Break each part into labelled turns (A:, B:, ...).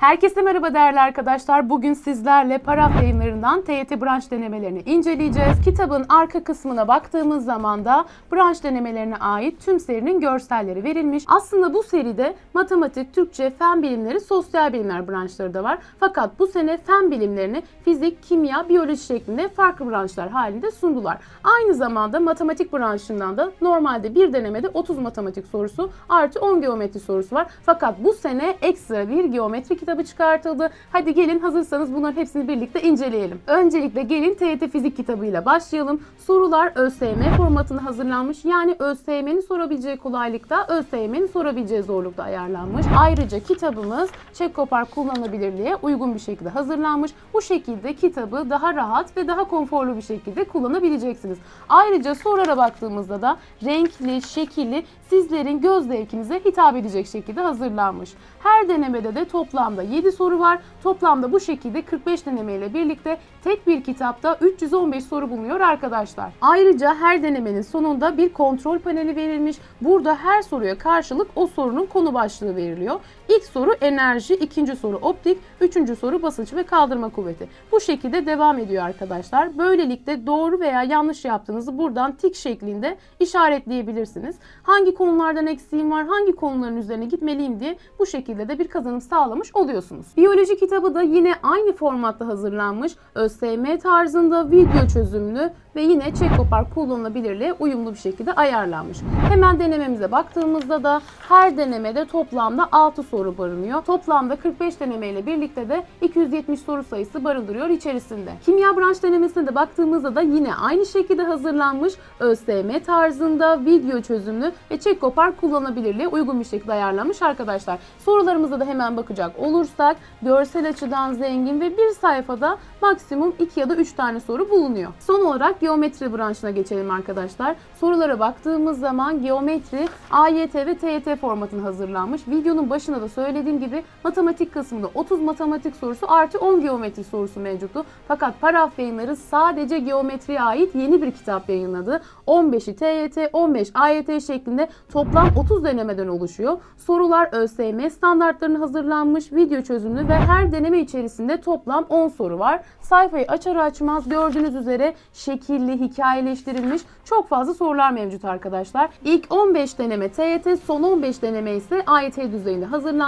A: Herkese merhaba değerli arkadaşlar. Bugün sizlerle Paraf yayınlarından TYT branş denemelerini inceleyeceğiz. Kitabın arka kısmına baktığımız zaman da branş denemelerine ait tüm serinin görselleri verilmiş. Aslında bu seride matematik, Türkçe, fen bilimleri, sosyal bilimler branşları da var. Fakat bu sene fen bilimlerini fizik, kimya, biyoloji şeklinde farklı branşlar halinde sundular. Aynı zamanda matematik branşından da normalde bir denemede 30 matematik sorusu artı 10 geometri sorusu var. Fakat bu sene ekstra bir geometri kitabı çıkartıldı. Hadi gelin hazırsanız bunların hepsini birlikte inceleyelim. Öncelikle gelin TYT fizik kitabıyla başlayalım. Sorular ÖSYM formatında hazırlanmış. Yani ÖSYM'nin sorabileceği kolaylıkta, ÖSYM'nin sorabileceği zorlukta ayarlanmış. Ayrıca kitabımız Çekopar kullanılabilirliğe uygun bir şekilde hazırlanmış. Bu şekilde kitabı daha rahat ve daha konforlu bir şekilde kullanabileceksiniz. Ayrıca sorulara baktığımızda da renkli, şekilli, sizlerin göz zevkinize hitap edecek şekilde hazırlanmış. Her denemede de toplamda 7 soru var. Toplamda bu şekilde 45 deneme ile birlikte tek bir kitapta 315 soru bulunuyor arkadaşlar. Ayrıca her denemenin sonunda bir kontrol paneli verilmiş. Burada her soruya karşılık o sorunun konu başlığı veriliyor. İlk soru enerji, ikinci soru optik, üçüncü soru basınç ve kaldırma kuvveti. Bu şekilde devam ediyor arkadaşlar. Böylelikle doğru veya yanlış yaptığınızı buradan tik şeklinde işaretleyebilirsiniz. Hangi konulardan eksiğim var, hangi konuların üzerine gitmeliyim diye bu şekilde de bir kazanım sağlamış oluyorsunuz. Biyoloji kitabı da yine aynı formatta hazırlanmış. ÖSYM tarzında video çözümlü ve yine Çekopar kullanılabilirliğe uyumlu bir şekilde ayarlanmış. Hemen denememize baktığımızda da her denemede toplamda 6 soru barınıyor. Toplamda 45 deneme ile birlikte de 270 soru sayısı barındırıyor içerisinde. Kimya branş denemesine de baktığımızda da yine aynı şekilde hazırlanmış ÖSYM tarzında video çözümlü ve Çekopar kullanılabilirliğe uygun bir şekilde ayarlanmış arkadaşlar. Sorularımıza da hemen bakacak olursak görsel açıdan zengin ve bir sayfada maksimum 2 ya da 3 tane soru bulunuyor. Son olarak geometri branşına geçelim arkadaşlar. Sorulara baktığımız zaman geometri AYT ve TYT formatında hazırlanmış. Videonun başında da söylediğim gibi matematik kısmında 30 matematik sorusu artı 10 geometri sorusu mevcuttu. Fakat Paraf yayınları sadece geometriye ait yeni bir kitap yayınladı. 15'i TYT, 15 AYT şeklinde toplam 30 denemeden oluşuyor. Sorular ÖSYM standartlarını hazırlanmış, video çözümlü ve her deneme içerisinde toplam 10 soru var. Sayfayı açar açmaz gördüğünüz üzere şekilli, hikayeleştirilmiş çok fazla sorular mevcut arkadaşlar. İlk 15 deneme TYT, son 15 deneme ise AYT düzeyinde hazırlanmış.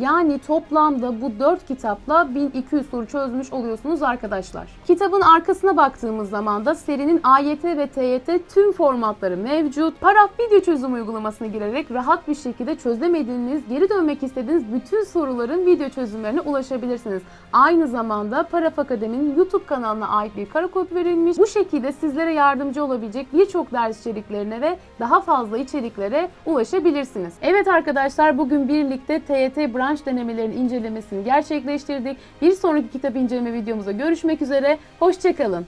A: Yani toplamda bu 4 kitapla 1200 soru çözmüş oluyorsunuz arkadaşlar. Kitabın arkasına baktığımız zaman da serinin AYT ve TYT tüm formatları mevcut. Paraf video çözüm uygulamasına girerek rahat bir şekilde çözemediğiniz, geri dönmek istediğiniz bütün soruların video çözümlerine ulaşabilirsiniz. Aynı zamanda Paraf Akademi'nin YouTube kanalına ait bir karakod verilmiş. Bu şekilde sizlere yardımcı olabilecek birçok ders içeriklerine ve daha fazla içeriklere ulaşabilirsiniz. Evet arkadaşlar bugün birlikte TYT branş denemelerinin incelemesini gerçekleştirdik. Bir sonraki kitap inceleme videomuzda görüşmek üzere. Hoşçakalın.